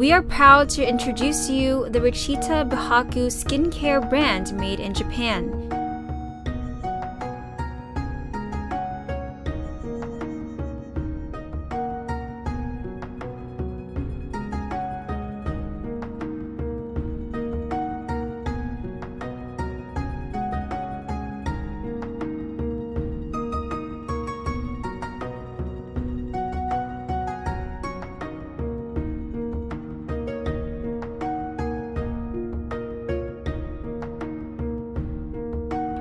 we are proud to introduce you the Richita Bihaku skincare brand made in Japan.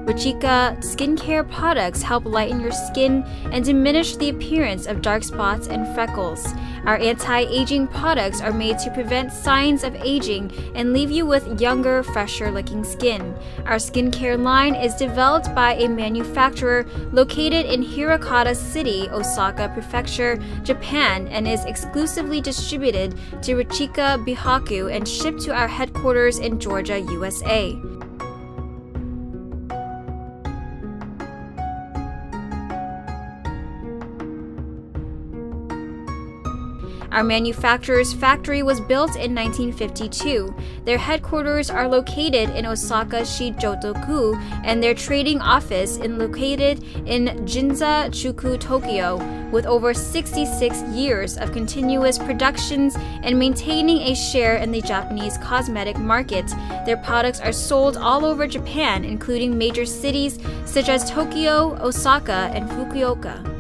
Richita skincare products help lighten your skin and diminish the appearance of dark spots and freckles. Our anti aging products are made to prevent signs of aging and leave you with younger, fresher looking skin. Our skincare line is developed by a manufacturer located in Hirakata City, Osaka Prefecture, Japan, and is exclusively distributed to Richita Bihaku and shipped to our headquarters in Georgia, USA. Our manufacturer's factory was built in 1952. Their headquarters are located in Osaka Shijotoku, and their trading office is located in Ginza Chuku, Tokyo. With over 66 years of continuous productions and maintaining a share in the Japanese cosmetic market, their products are sold all over Japan, including major cities such as Tokyo, Osaka, and Fukuoka.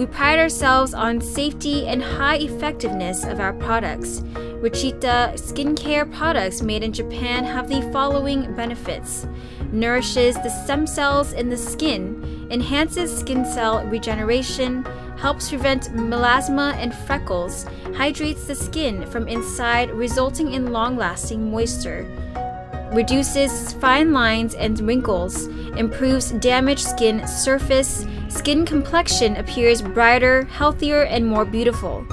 We pride ourselves on safety and high effectiveness of our products. Richita skincare products made in Japan have the following benefits nourishes the stem cells in the skin, enhances skin cell regeneration, helps prevent melasma and freckles, hydrates the skin from inside, resulting in long lasting moisture, reduces fine lines and wrinkles, improves damaged skin surface, skin complexion appears brighter, healthier, and more beautiful.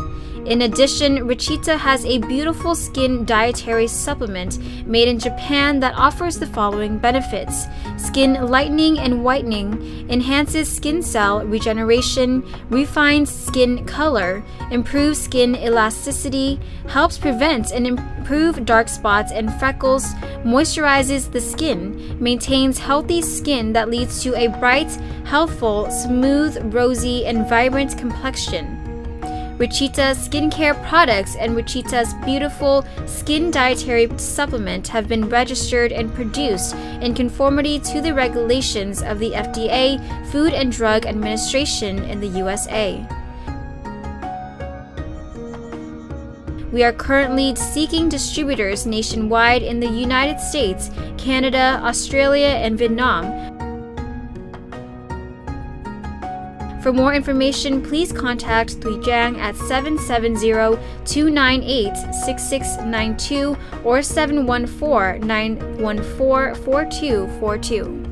In addition, Richita has a beautiful skin dietary supplement made in Japan that offers the following benefits skin lightening and whitening, enhances skin cell regeneration, refines skin color, improves skin elasticity, helps prevent and improve dark spots and freckles, moisturizes the skin, maintains healthy skin that leads to a bright, healthful, smooth, rosy, and vibrant complexion. Richita skincare products and Richita's beautiful skin dietary supplement have been registered and produced in conformity to the regulations of the FDA, Food and Drug Administration in the USA. We are currently seeking distributors nationwide in the United States, Canada, Australia, and Vietnam. For more information, please contact Thuy Giang at 770-298-6692 or 714-914-4242.